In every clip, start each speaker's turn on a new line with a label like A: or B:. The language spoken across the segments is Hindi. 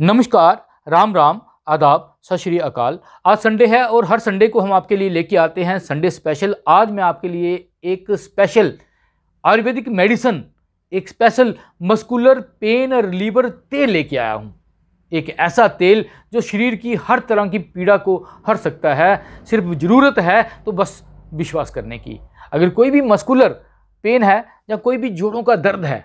A: नमस्कार, राम राम, आदाब, सत श्री अकाल। आज संडे है और हर संडे को हम आपके लिए लेके आते हैं संडे स्पेशल। आज मैं आपके लिए एक स्पेशल आयुर्वेदिक मेडिसन, एक स्पेशल मस्कुलर पेन रिलीवर तेल लेके आया हूँ। एक ऐसा तेल जो शरीर की हर तरह की पीड़ा को हर सकता है। सिर्फ़ ज़रूरत है तो बस विश्वास करने की। अगर कोई भी मस्कुलर पेन है या कोई भी जोड़ों का दर्द है,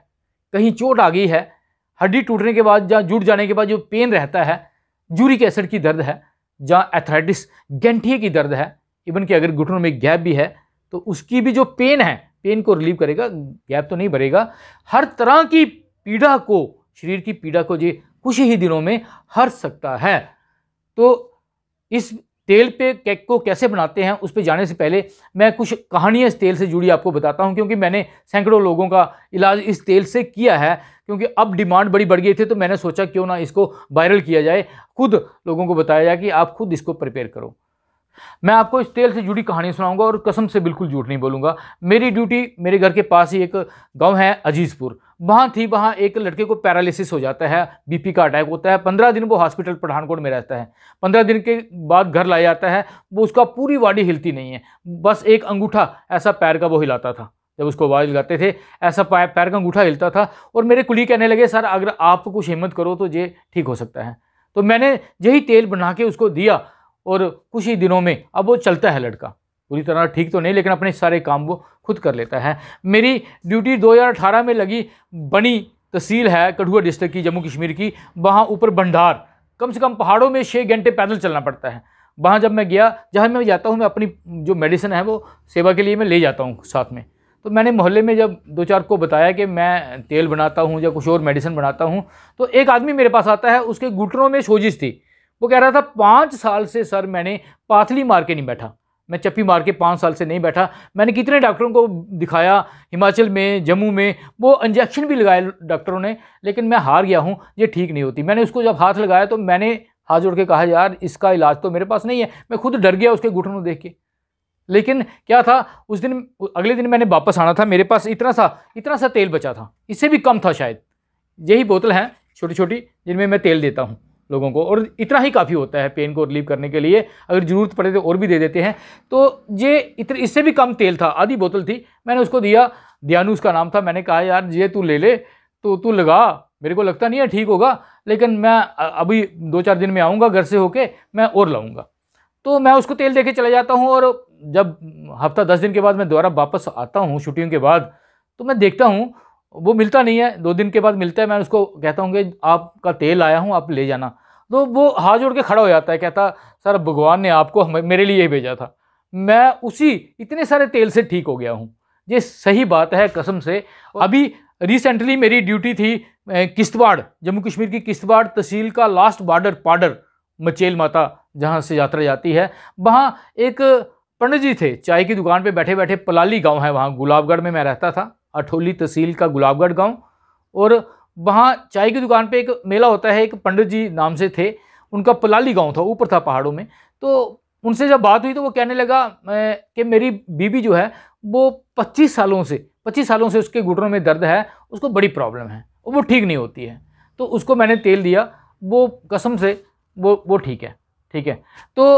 A: कहीं चोट आ गई है हड्डी टूटने के बाद या जुट जाने के बाद जो पेन रहता है जूरिक एसिड की दर्द है जहाँ एथराइटिस गेंठिए की दर्द है इवन कि अगर घुटनों में गैप भी है तो उसकी भी जो पेन है पेन को रिलीव करेगा गैप तो नहीं भरेगा। हर तरह की पीड़ा को, शरीर की पीड़ा को जो, कुछ ही दिनों में हर सकता है। तो इस तेल पे केक को कैसे बनाते हैं, उस पर जाने से पहले मैं कुछ कहानियाँ इस तेल से जुड़ी आपको बताता हूँ, क्योंकि मैंने सैकड़ों लोगों का इलाज इस तेल से किया है, क्योंकि अब डिमांड बड़ी बढ़ गई थी तो मैंने सोचा क्यों ना इसको वायरल किया जाए, खुद लोगों को बताया जाए कि आप खुद इसको प्रिपेयर करो। मैं आपको इस तेल से जुड़ी कहानी सुनाऊँगा और कसम से बिल्कुल झूठ नहीं बोलूँगा। मेरी ड्यूटी मेरे घर के पास ही एक गाँव है, अजीज़पुर। वहाँ थी, वहाँ एक लड़के को पैरालिसिस हो जाता है, बीपी का अटैक होता है, पंद्रह दिन वो हॉस्पिटल पठानकोट में रहता है। पंद्रह दिन के बाद घर लाया जाता है, वो उसका पूरी बॉडी हिलती नहीं है, बस एक अंगूठा ऐसा पैर का वो हिलाता था, जब उसको आवाज़ लगाते थे, ऐसा पैर पैर का अंगूठा हिलता था, और मेरे कुली कहने लगे, सर, अगर आप कुछ हिम्मत करो तो ये ठीक हो सकता है। तो मैंने यही तेल बना के उसको दिया, और कुछ ही दिनों में, अब वो चलता है लड़का। पूरी तरह ठीक तो नहीं, लेकिन अपने सारे काम वो खुद कर लेता है। मेरी ड्यूटी 2018 में लगी, बनी तहसील है कठुआ डिस्ट्रिक्ट की, जम्मू कश्मीर की। वहाँ ऊपर भंडार, कम से कम पहाड़ों में छः घंटे पैदल चलना पड़ता है। वहाँ जब मैं गया, जहाँ मैं जाता हूँ, मैं अपनी जो मेडिसिन है वो सेवा के लिए मैं ले जाता हूँ साथ में। तो मैंने मोहल्ले में जब दो चार को बताया कि मैं तेल बनाता हूँ या कुछ और मेडिसिन बनाता हूँ तो एक आदमी मेरे पास आता है, उसके घुटनों में सोजिश थी। वो कह रहा था, पाँच साल से सर मैंने पाथली मार के नहीं बैठा। मैं चप्पी मार के पाँच साल से नहीं बैठा। मैंने कितने डॉक्टरों को दिखाया, हिमाचल में, जम्मू में, वो इंजेक्शन भी लगाए डॉक्टरों ने, लेकिन मैं हार गया हूँ, ये ठीक नहीं होती। मैंने उसको जब हाथ लगाया तो मैंने हाथ जोड़ के कहा, यार, इसका इलाज तो मेरे पास नहीं है। मैं खुद डर गया उसके घुटनों देख के। लेकिन क्या था, उस दिन, अगले दिन मैंने वापस आना था, मेरे पास इतना सा इतना सा तेल बचा था। इससे भी कम था शायद। यही बोतल हैं छोटी छोटी जिनमें मैं तेल देता हूँ। लोगों को, और इतना ही काफ़ी होता है पेन को रिलीव करने के लिए। अगर ज़रूरत पड़े तो और भी दे देते हैं। तो ये इतने, इससे भी कम तेल था, आधी बोतल थी। मैंने उसको दिया, दयानु उसका नाम था। मैंने कहा, यार, ये तू ले ले तो तू लगा। मेरे को लगता नहीं है ठीक होगा, लेकिन मैं अभी दो चार दिन में आऊँगा घर से होके, मैं और लाऊँगा। तो मैं उसको तेल दे चला जाता हूँ, और जब हफ़्ता दस दिन के बाद मैं दोबारा वापस आता हूँ, छुट्टियों के बाद तो मैं देखता हूँ वो मिलता नहीं है दो दिन के बाद मिलता है मैं उसको कहता हूँ कि आपका तेल आया हूँ आप ले जाना। तो वो हाथ जोड़ के खड़ा हो जाता है कहता सर भगवान ने आपको मेरे लिए ही भेजा था। मैं उसी इतने सारे तेल से ठीक हो गया हूँ। ये सही बात है कसम से। अभी रिसेंटली मेरी ड्यूटी थी किश्तवाड़ जम्मू कश्मीर की किश्तवाड़ तहसील का लास्ट बॉर्डर पाडर मचेल माता जहाँ से यात्रा जाती है। वहाँ एक पंडित जी थे चाय की दुकान पे बैठे बैठे पलाली गाँव है वहाँ गुलाबगढ़ में मैं रहता था। अठोली तहसील का गुलाबगढ़ गाँव। और वहाँ चाय की दुकान पे एक मेला होता है, एक पंडित जी नाम से थे। उनका पलाली गाँव था, ऊपर था पहाड़ों में। तो उनसे जब बात हुई तो वो कहने लगा कि मेरी बीबी जो है, वो 25 सालों से 25 सालों से उसके घुटनों में दर्द है, उसको बड़ी प्रॉब्लम है, और वो ठीक नहीं होती है। तो उसको मैंने तेल दिया, वो कसम से, वो वो ठीक है ठीक है। तो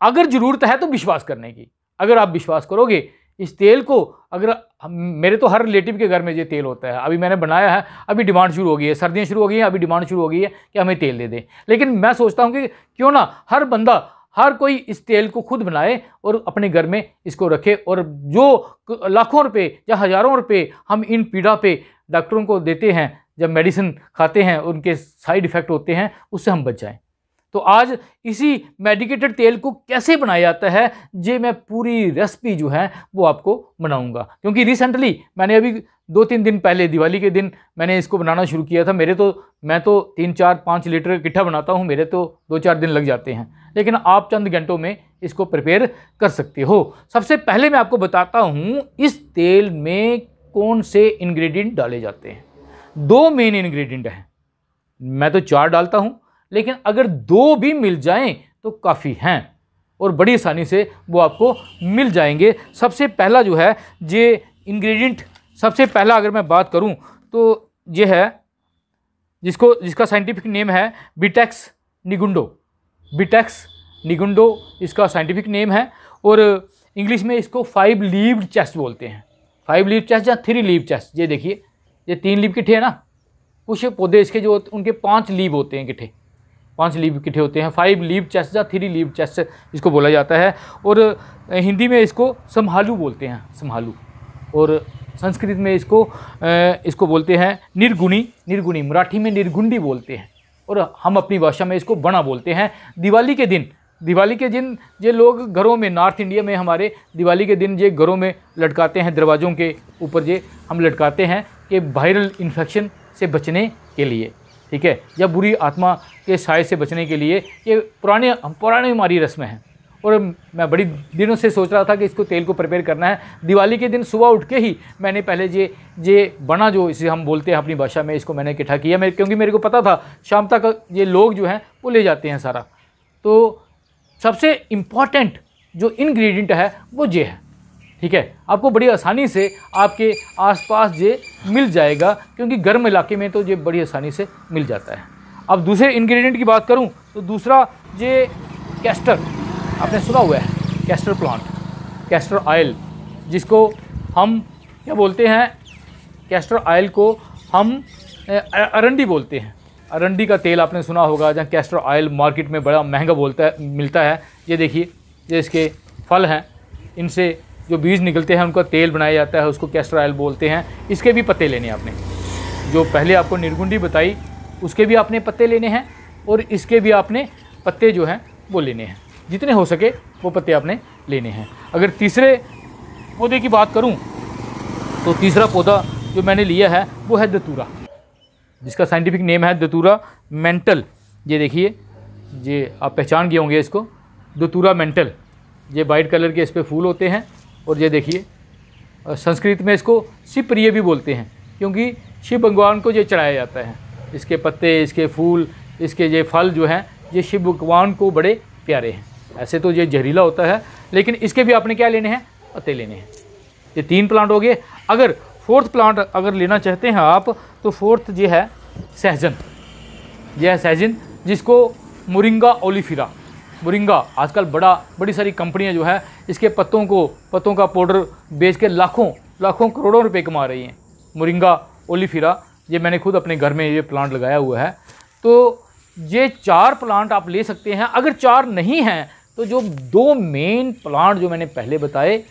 A: अगर ज़रूरत है तो विश्वास करने की, अगर आप विश्वास करोगे इस तेल को अगर मेरे तो हर रिलेटिव के घर में ये तेल होता है। अभी मैंने बनाया है, अभी डिमांड शुरू हो गई है, सर्दियाँ शुरू हो गई हैं, अभी डिमांड शुरू हो गई है कि हमें तेल दे दें। लेकिन मैं सोचता हूँ कि क्यों ना हर बंदा, हर कोई इस तेल को खुद बनाए और अपने घर में इसको रखे और जो लाखों रुपए या हज़ारों रुपए हम इन पीड़ा पे डॉक्टरों को देते हैं, जब मेडिसिन खाते हैं, उनके साइड इफ़ेक्ट होते हैं, उससे हम बच जाएँ। तो आज इसी मेडिकेटेड तेल को कैसे बनाया जाता है, ये मैं पूरी रेसिपी जो है, वो आपको बनाऊँगा। क्योंकि रिसेंटली मैंने अभी दो तीन दिन पहले, दिवाली के दिन, मैंने इसको बनाना शुरू किया था। मेरे तो मैं तो तीन चार पाँच लीटर इकट्ठा बनाता हूँ, मेरे तो दो चार दिन लग जाते हैं। लेकिन आप चंद घंटों में इसको प्रिपेयर कर सकते हो। सबसे पहले मैं आपको बताता हूँ, इस तेल में कौन से इन्ग्रीडियंट डाले जाते हैं। दो मेन इन्ग्रीडियंट हैं। मैं तो चार डालता हूँ लेकिन अगर दो भी मिल जाएँ तो काफ़ी हैं। और बड़ी आसानी से वो आपको मिल जाएँगे। सबसे पहला जो है, ये इंग्रेडिएंट सबसे पहला अगर मैं बात करूँ तो ये है, जिसको, जिसका साइंटिफिक नेम है बिटेक्स निगुंडो बिटेक्स निगुंडो इसका साइंटिफिक नेम है। और इंग्लिश में इसको फाइव लीव्ड चेस्ट बोलते हैं। फाइव लीव चेस्ट या थ्री लीव चेस्ट ये देखिए, ये तीन लीव किट्ठे है ना? कुछ पौधे इसके जो उनके पाँच लीव होते हैं किट्ठे। पाँच लीव किट्ठे होते हैं फाइव लीव चेस्ट या थ्री लीव चेस्ट इसको बोला जाता है और हिंदी में इसको संभालू बोलते हैं, संभालू। और संस्कृत में इसको इसको बोलते हैं निर्गुणी निर्गुणी, मराठी में निर्गुंडी बोलते हैं। और हम अपनी भाषा में इसको बना बोलते हैं। दिवाली के दिन, दिवाली के दिन ये लोग घरों में नॉर्थ इंडिया में हमारे दिवाली के दिन ये घरों में लटकाते हैं, दरवाज़ों के ऊपर ये हम लटकाते हैं कि वायरल इन्फेक्शन से बचने के लिए। ठीक है? या बुरी आत्मा के साय से बचने के लिए ये पुराने पुराने हमारी रस्में हैं। और मैं बड़ी दिनों से सोच रहा था कि इसको तेल को प्रिपेयर करना है। दिवाली के दिन सुबह उठ के ही मैंने पहले ये ये बना जो इसे हम बोलते हैं अपनी भाषा में, इसको मैंने इकट्ठा किया। मेरे, क्योंकि मेरे को पता था, शाम तक ये लोग जो हैं, वो ले जाते हैं सारा। तो सबसे इंपॉर्टेंट जो इन्ग्रीडियंट है, वो ये है। ठीक है? आपको बड़ी आसानी से आपके आसपास ये मिल जाएगा, क्योंकि गर्म इलाके में तो ये बड़ी आसानी से मिल जाता है। अब दूसरे इंग्रेडिएंट की बात करूँ तो दूसरा ये कैस्टर आपने सुना हुआ है कैस्टर प्लांट कैस्टर ऑयल जिसको हम, क्या बोलते हैं? कैस्टर ऑयल को हम अरंडी बोलते हैं। अरंडी का तेल आपने सुना होगा, जहाँ कैस्टर ऑयल मार्केट में बड़ा महँगा बोलता है, मिलता है। ये देखिए, ये इसके फल हैं। इनसे जो बीज निकलते हैं, उनका तेल बनाया जाता है, उसको कैस्टर ऑयल बोलते हैं। इसके भी पत्ते लेने आपने। जो पहले आपको निर्गुंडी बताई, उसके भी आपने पत्ते लेने हैं और इसके भी आपने पत्ते जो हैं, वो लेने हैं। जितने हो सके, वो पत्ते आपने लेने हैं। अगर तीसरे पौधे की बात करूँ तो तीसरा पौधा जो मैंने लिया है, वो है दतूरा। जिसका साइंटिफिक नेम है दतूरा मेंटल ये देखिए, ये आप पहचान गए होंगे इसको। दतूरा मेंटल ये वाइट कलर के इस पर फूल होते हैं। और ये देखिए संस्कृत में इसको शिव प्रिय भी बोलते हैं, क्योंकि शिव भगवान को ये चढ़ाया जाता है। इसके पत्ते, इसके फूल, इसके ये फल जो हैं, ये शिव भगवान को बड़े प्यारे हैं। ऐसे तो ये जहरीला होता है, लेकिन इसके भी आपने क्या लेने हैं? पत्ते लेने हैं। ये तीन प्लांट हो गए। अगर फोर्थ प्लांट अगर लेना चाहते हैं आप तो फोर्थ ये है सहजन। यह है सहजन, जिसको मुरिंगा ओलिफिरा मुरिंगा, आजकल बड़ा, बड़ी सारी कंपनियाँ जो है, इसके पत्तों को, पत्तों का पाउडर बेच के लाखों लाखों करोड़ों रुपए कमा रही हैं। मुरिंगा, ओलीफिरा, ये मैंने खुद अपने घर में ये प्लांट लगाया हुआ है। तो ये चार प्लांट आप ले सकते हैं। अगर चार नहीं हैं तो जो दो मेन प्लांट जो मैंने पहले बताए,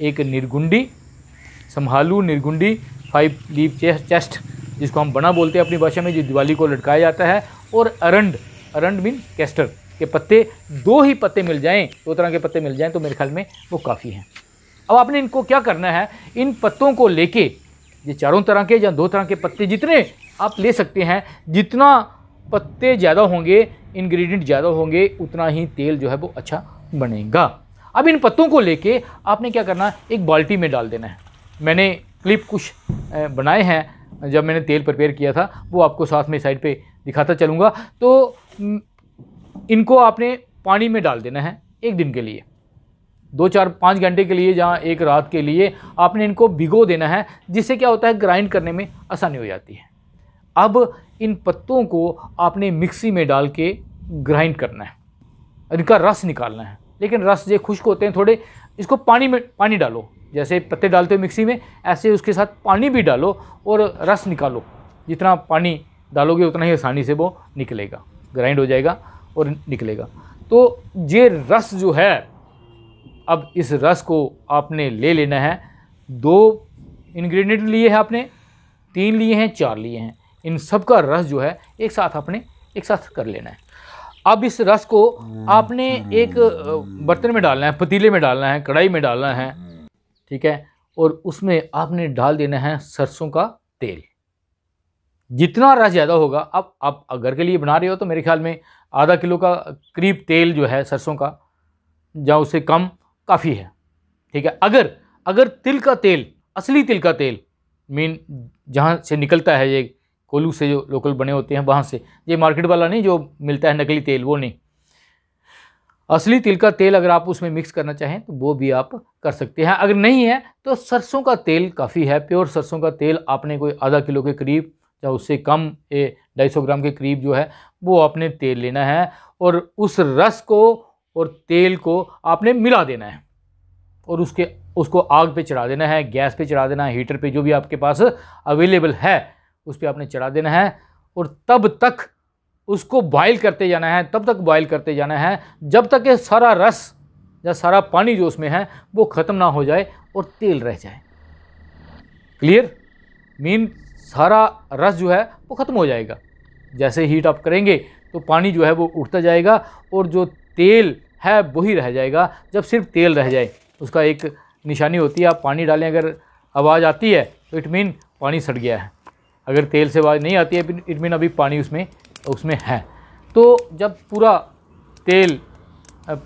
A: एक निर्गुंडी, संभालू निर्गुंडी फाइव लीव चेस्ट जिसको हम बना बोलते हैं अपनी भाषा में, जो दिवाली को लटकाया जाता है, और अरंड अरंड मीन कैस्टर के पत्ते, दो ही पत्ते मिल जाएँ, दो तरह के पत्ते मिल जाएँ तो मेरे ख्याल में वो काफ़ी हैं। अब आपने इनको क्या करना है? इन पत्तों को लेके, ये चारों तरह के या दो तरह के पत्ते जितने आप ले सकते हैं, जितना पत्ते ज़्यादा होंगे इंग्रेडिएंट ज़्यादा होंगे, उतना ही तेल जो है वो अच्छा बनेगा। अब इन पत्तों को लेके आपने क्या करना है? एक बाल्टी में डाल देना है। मैंने क्लिप कुछ बनाए हैं, जब मैंने तेल प्रिपेयर किया था, वो आपको साथ में साइड पे दिखाता चलूँगा। तो इनको आपने पानी में डाल देना है एक दिन के लिए। दो, चार, पाँच घंटे के लिए जहाँ एक रात के लिए आपने इनको भिगो देना है, जिससे क्या होता है, ग्राइंड करने में आसानी हो जाती है। अब इन पत्तों को आपने मिक्सी में डाल के ग्राइंड करना है। इनका रस निकालना है, लेकिन रस जो खुश्क होते हैं थोड़े, इसको पानी में, पानी डालो। जैसे पत्ते डालते हो मिक्सी में, ऐसे उसके साथ पानी भी डालो और रस निकालो। जितना पानी डालोगे, उतना ही आसानी से वो निकलेगा, ग्राइंड हो जाएगा। और निकलेगा। तो ये रस जो है, अब इस रस को आपने ले लेना है। दो इंग्रेडिएंट लिए हैं आपने, तीन लिए हैं, चार लिए हैं। इन सब का रस जो है, एक साथ आपने, एक साथ कर लेना है। अब इस रस को आपने एक बर्तन में डालना है, पतीले में डालना है, कढ़ाई में डालना है, ठीक है? और उसमें आपने डाल देना है सरसों का तेल। जितना रस ज़्यादा होगा, अब आप अगर के लिए बना रहे हो तो मेरे ख्याल में आधा किलो का करीब तेल जो है सरसों का, या उससे कम, काफ़ी है। ठीक है, अगर अगर तिल का तेल, असली तिल का तेल मीन जहाँ से निकलता है ये कोलू से जो लोकल बने होते हैं, वहाँ से, ये मार्केट वाला नहीं जो मिलता है नकली तेल, वो नहीं। असली तिल का तेल अगर आप उसमें मिक्स करना चाहें तो वो भी आप कर सकते हैं। अगर नहीं है तो सरसों का तेल काफ़ी है। प्योर सरसों का तेल आपने कोई आधा किलो के करीब, या उससे कम, ये ढाई सौ ग्राम के करीब जो है, वो आपने तेल लेना है और उस रस को और तेल को आपने मिला देना है और उसके, उसको आग पे चढ़ा देना है, गैस पे चढ़ा देना है, हीटर पे जो भी आपके पास अवेलेबल है, उस पर आपने चढ़ा देना है और तब तक उसको बॉयल करते जाना है, तब तक बॉयल करते जाना है, जब तक ये सारा रस या सारा पानी जो उसमें है, वो ख़त्म ना हो जाए और तेल रह जाए। क्लियर मीन सारा रस जो है वो ख़त्म हो जाएगा। जैसे हीट अप करेंगे तो पानी जो है वो उठता जाएगा और जो तेल है वही रह जाएगा। जब सिर्फ़ तेल रह जाए, उसका एक निशानी होती है, आप पानी डालें, अगर आवाज़ आती है तो इट मीन पानी सड़ गया है। अगर तेल से आवाज़ नहीं आती है इट मीन अभी पानी उसमें उसमें है। तो जब पूरा तेल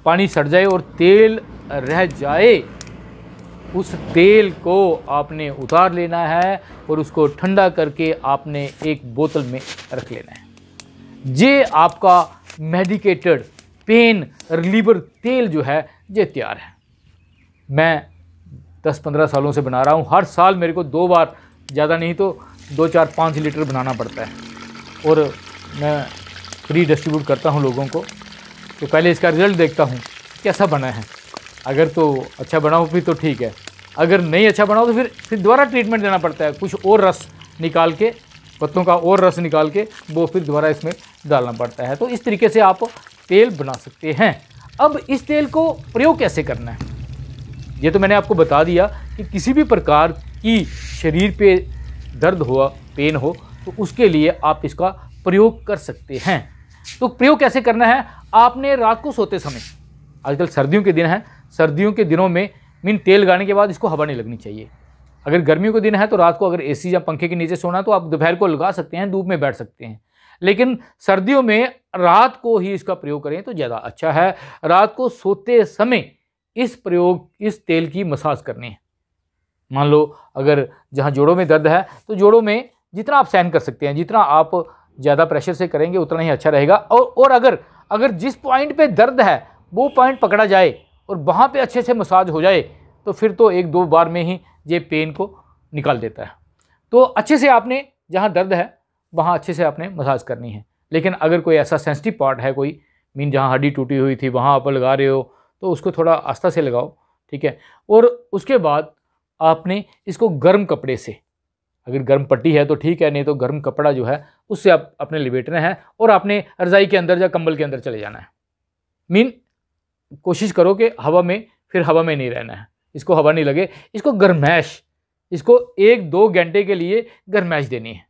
A: पानी सड़ जाए और तेल रह जाए उस तेल को आपने उतार लेना है और उसको ठंडा करके आपने एक बोतल में रख लेना है। ये आपका मेडिकेटेड पेन रिलीवर तेल जो है, ये तैयार है। मैं 10-15 सालों से बना रहा हूँ। हर साल मेरे को दो बार, ज़्यादा नहीं तो दो चार पाँच लीटर बनाना पड़ता है। और मैं फ्री डिस्ट्रीब्यूट करता हूँ लोगों को। तो पहले इसका रिज़ल्ट देखता हूँ, कैसा बना है। अगर तो अच्छा बना हो फिर तो ठीक है। अगर नहीं अच्छा बना हो तो फिर फिर दोबारा ट्रीटमेंट देना पड़ता है। कुछ और रस निकाल के, पत्तों का और रस निकाल के, वो फिर दोबारा इसमें डालना पड़ता है। तो इस तरीके से आप तेल बना सकते हैं। अब इस तेल को प्रयोग कैसे करना है? ये तो मैंने आपको बता दिया कि किसी भी प्रकार की शरीर पे दर्द हुआ पेन हो तो उसके लिए आप इसका प्रयोग कर सकते हैं। तो प्रयोग कैसे करना है? आपने रात को सोते समय आजकल सर्दियों के दिन हैं, सर्दियों के दिनों में मीन तेल लगाने के बाद इसको हवा नहीं लगनी चाहिए। अगर गर्मियों के दिन है तो रात को अगर एसी या पंखे के नीचे सोना तो आप दोपहर को लगा सकते हैं, धूप में बैठ सकते हैं। लेकिन सर्दियों में रात को ही इसका प्रयोग करें तो ज़्यादा अच्छा है। रात को सोते समय इस प्रयोग, इस तेल की मसाज करनी है। मान लो, अगर जहाँ जोड़ों में दर्द है तो जोड़ों में जितना आप सहन कर सकते हैं, जितना आप ज़्यादा प्रेशर से करेंगे, उतना ही अच्छा रहेगा। और और अगर अगर जिस पॉइंट पे दर्द है वो पॉइंट पकड़ा जाए और वहाँ पे अच्छे से मसाज हो जाए तो फिर तो एक दो बार में ही ये पेन को निकाल देता है। तो अच्छे से आपने जहाँ दर्द है, वहाँ अच्छे से आपने मसाज करनी है। लेकिन अगर कोई ऐसा सेंसिटिव पार्ट है कोई मीन जहाँ हड्डी टूटी हुई थी, वहाँ आप लगा रहे हो तो उसको थोड़ा आस्था से लगाओ, ठीक है? और उसके बाद आपने इसको गर्म कपड़े से, अगर गर्म पट्टी है तो ठीक है, नहीं तो गर्म कपड़ा जो है, उससे आप अपने लिपेटना है और आपने रज़ाई के अंदर या कंबल के अंदर चले जाना है। मीन कोशिश करो कि हवा में, फिर हवा में नहीं रहना है। इसको हवा नहीं लगे। इसको गर्मैश, इसको एक दो घंटे के लिए गर्मैश देनी है।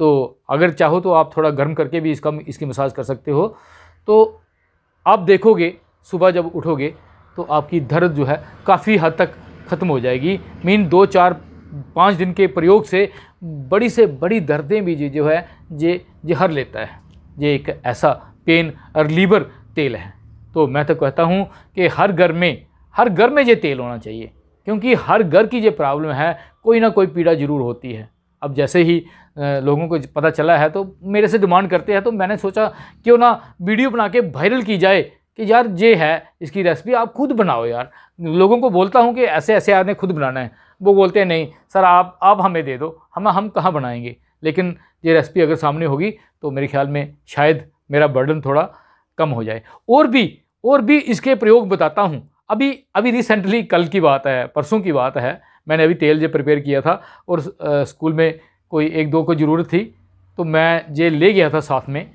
A: तो अगर चाहो तो आप थोड़ा गर्म करके भी इसका, इसकी मसाज कर सकते हो। तो आप देखोगे, सुबह जब उठोगे तो आपकी दर्द जो है काफ़ी हद तक ख़त्म हो जाएगी। मीन दो, चार, पाँच दिन के प्रयोग से बड़ी से बड़ी दर्दें भी जो है ये ये हर लेता है। ये एक ऐसा पेन और रिलीवर तेल है। तो मैं तो कहता हूँ कि हर घर में, हर घर में ये तेल होना चाहिए, क्योंकि हर घर की ये प्रॉब्लम है, कोई ना कोई पीड़ा ज़रूर होती है। अब जैसे ही लोगों को पता चला है तो मेरे से डिमांड करते हैं तो मैंने सोचा क्यों ना वीडियो बना के वायरल की जाए कि यार ये है, इसकी रेसिपी आप खुद बनाओ यार। लोगों को बोलता हूँ कि ऐसे ऐसे आपने खुद बनाना है। वो बोलते हैं, नहीं, सर आप आप हमें दे दो, हम हम कहाँ बनाएँगे? लेकिन ये रेसिपी अगर सामने होगी तो मेरे ख्याल में शायद मेरा बर्डन थोड़ा कम हो जाए। और भी और भी इसके प्रयोग बताता हूँ। अभी अभी रिसेंटली कल की बात है परसों की बात है मैंने अभी तेल जो प्रिपेयर किया था और स्कूल में कोई एक दो को ज़रूरत थी तो मैं ये ले गया था साथ में।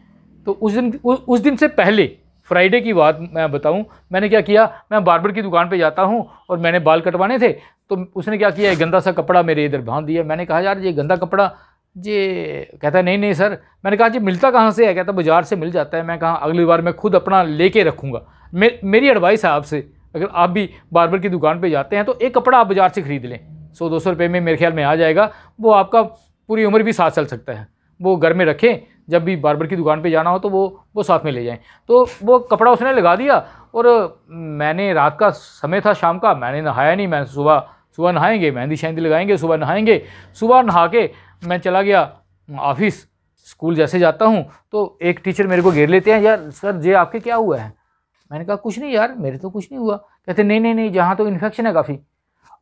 A: तो उस दिन उ, उस दिन से पहले फ्राइडे की बात मैं बताऊँ मैंने क्या किया मैं बार्बर की दुकान पे जाता हूँ और मैंने बाल कटवाने थे तो उसने क्या किया गंदा सा कपड़ा मेरे इधर बाँध दिया। मैंने कहा यार ये गंदा कपड़ा ये कहता नहीं नहीं सर। मैंने कहा जी मिलता कहाँ से है? कहता बाज़ार से मिल जाता है। मैं कहा अगली बार मैं खुद अपना लेके रखूँगा। मे, मेरी एडवाइस है आपसे, अगर आप भी बार्बर की दुकान पे जाते हैं तो एक कपड़ा आप बाज़ार से ख़रीद लें। सौ, दो सौ रुपये में मेरे ख्याल में आ जाएगा। वो आपका पूरी उम्र भी साथ चल सकता है। वो घर में रखें, जब भी बार्बर की दुकान पे जाना हो तो वो वो साथ में ले जाएँ। तो वो कपड़ा उसने लगा दिया और मैंने रात का समय था शाम का, मैंने नहाया नहीं, मैं सुबह सुबह नहाएँगे, मेहंदी शहंदी लगाएँगे, सुबह नहाएँगे। सुबह नहा के मैं चला गया ऑफ़िस स्कूल जैसे जाता हूँ तो एक टीचर मेरे को घेर लेते हैं, यार सर जे आपके क्या हुआ है? मैंने कहा, कुछ नहीं यार, मेरे तो कुछ नहीं हुआ। कहते, नहीं नहीं नहीं, जहाँ तो इन्फेक्शन है काफ़ी।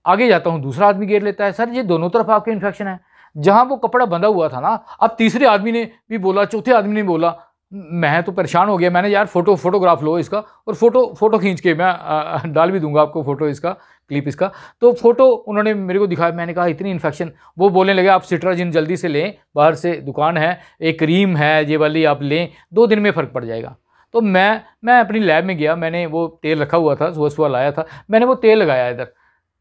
A: आगे जाता हूँ, दूसरा आदमी घेर लेता है। सर, ये दोनों तरफ़ आपके इन्फेक्शन है। जहाँ वो कपड़ा बंधा हुआ था ना, अब तीसरे आदमी ने भी बोला, चौथे आदमी ने बोला, मैं तो परेशान हो गया, मैंने यार फ़ोटो, फोटोग्राफ लो इसका और फ़ोटो फ़ोटो खींच के मैं डाल भी दूँगा आपको फ़ोटो इसका, क्लिप इसका। तो फ़ोटो उन्होंने मेरे को दिखाया, मैंने कहा, इतनी इन्फेक्शन वो बोलने लगे, आप सिट्राजिन जल्दी से लें, बाहर से दुकान है, एक क्रीम है, ये वाली आप लें, दो दिन में फ़र्क पड़ जाएगा। तो मैं मैं अपनी लैब में गया, मैंने वो तेल रखा हुआ था सुबह सुबह लाया था, मैंने वो तेल लगाया इधर,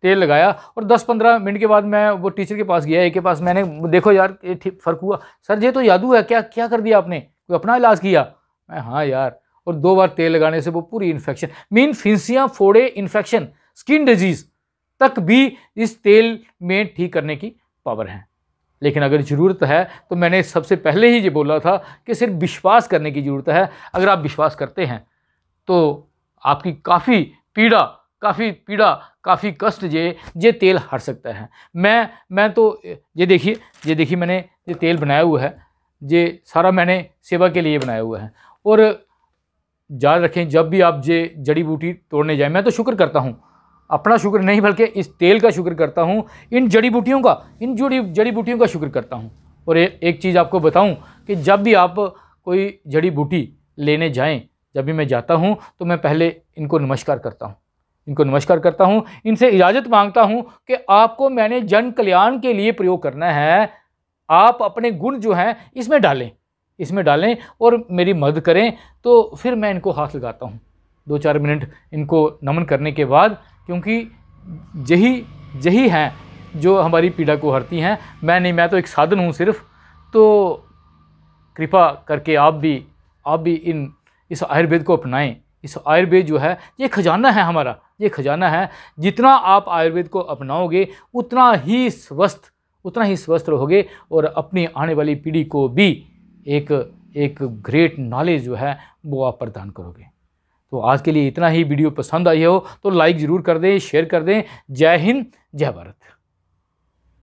A: तेल लगाया और 10-15 मिनट के बाद मैं वो टीचर के पास गया एक के पास मैंने, देखो यार, ये फ़र्क हुआ। सर ये तो यादू है, क्या क्या कर दिया आपने? कोई अपना इलाज किया? मैं हाँ यार, और दो बार तेल लगाने से वो पूरी इन्फेक्शन मीन फिंसियाँ फोड़े इन्फेक्शन स्किन डिज़ीज़ तक भी इस तेल में ठीक करने की पावर है। लेकिन अगर ज़रूरत है तो मैंने सबसे पहले ही ये बोला था कि सिर्फ़ विश्वास करने की ज़रूरत है। अगर आप विश्वास करते हैं तो आपकी काफ़ी पीड़ा काफ़ी पीड़ा, काफ़ी कष्ट ये ये तेल हट सकता है। मैं मैं तो ये देखिए ये देखिए मैंने ये तेल बनाया हुआ है। ये सारा मैंने सेवा के लिए बनाया हुआ है। और याद रखें, जब भी आप ये जड़ी बूटी तोड़ने जाएँ, मैं तो शुक्र करता हूँ अपना शुक्र नहीं बल्कि इस तेल का शुक्र करता हूँ इन जड़ी बूटियों का इन जुड़ी जड़ी बूटियों का शुक्र करता हूँ। और ए, एक चीज़ आपको बताऊँ कि जब भी आप कोई जड़ी बूटी लेने जाएँ जब भी मैं जाता हूँ तो मैं पहले इनको नमस्कार करता हूँ। इनको नमस्कार करता हूँ इनसे इजाज़त माँगता हूँ कि आपको मैंने जन कल्याण के लिए प्रयोग करना है। आप अपने गुण जो हैं इसमें डालें इसमें डालें और मेरी मदद करें तो फिर मैं इनको हाथ लगाता हूँ। दो चार मिनट इनको नमन करने के बाद क्योंकि यही यही हैं जो हमारी पीड़ा को हरती हैं। मैं नहीं, मैं तो एक साधन हूँ सिर्फ़। तो कृपा करके आप भी आप भी इन, इस आयुर्वेद को अपनाएँ। इस आयुर्वेद जो है, ये खजाना है हमारा। ये खजाना है, जितना आप आयुर्वेद को अपनाओगे, उतना ही स्वस्थ, उतना ही स्वस्थ रहोगे और अपनी आने वाली पीढ़ी को भी एक एक ग्रेट नॉलेज जो है, वो आप प्रदान करोगे। तो आज के लिए इतना ही। वीडियो पसंद आई हो तो लाइक ज़रूर कर दें शेयर कर दें। जय हिंद, जय भारत।